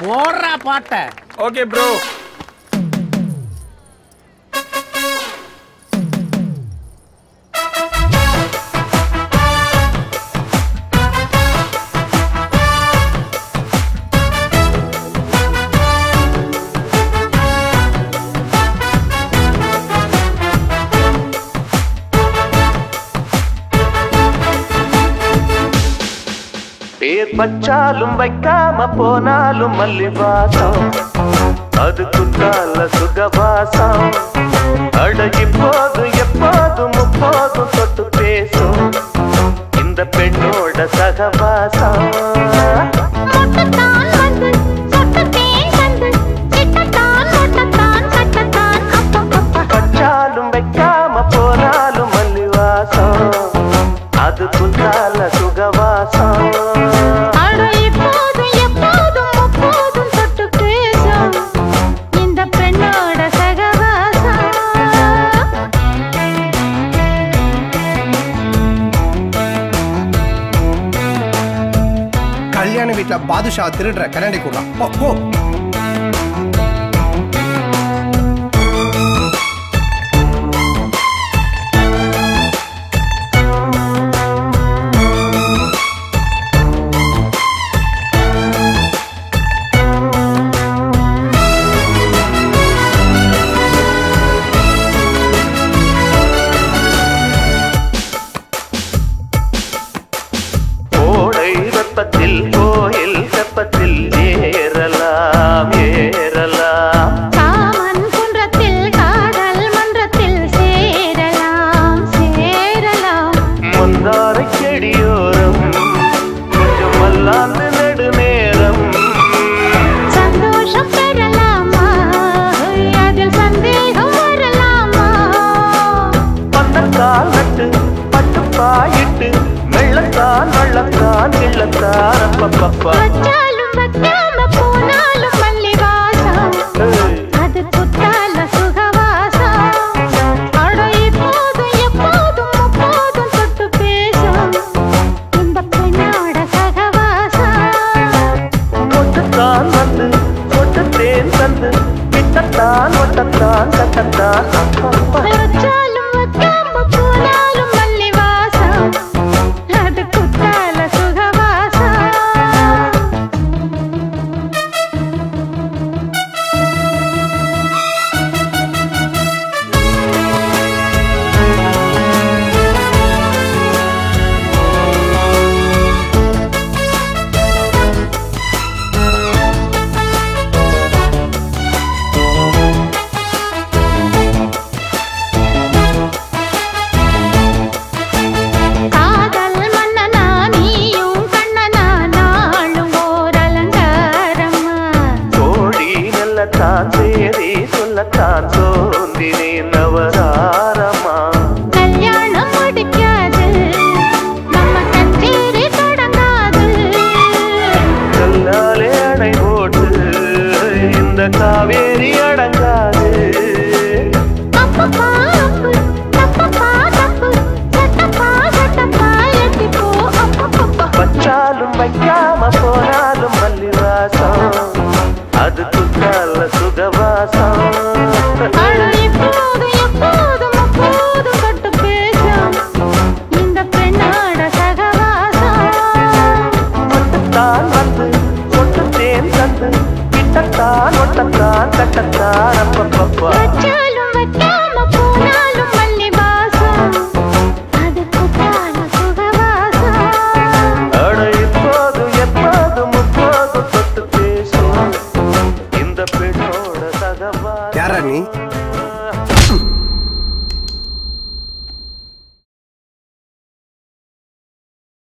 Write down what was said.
போடுறா பாட்டை. Okay bro பேர்பச்சாலும் வைக்காம போனாலும் மல்லி வாசம் அதுக்குண்டால சுகவாசம் அடகி போதும் எப்போதும் முப்போதும் தொட்டு பேசும் இந்த பெண்ணோட சகவாசம் வீட்டுல பாதுஷா திருடுற கரண்டி கூடுறான் நான் கிள்ளத்தார் அப்பப்பா ஒட்டத்தான் ஒட்டத்தான் கட்டத்தான் அப்பப்பா. சொல்லத்தான் செய்தி சொல்லத்தான் தோன்றினே நவதாரமா கல்யாணம் முடிக்காது நம்ம கச்சேரி தொடங்காது கல்லாலே அடை போட்டு இந்த போனா அது குத்தால சுகவாசம். ஒட்டத்தான் ஒட்டத்தான் கட்டத்தான் அப்பப்பப்பா bicara nih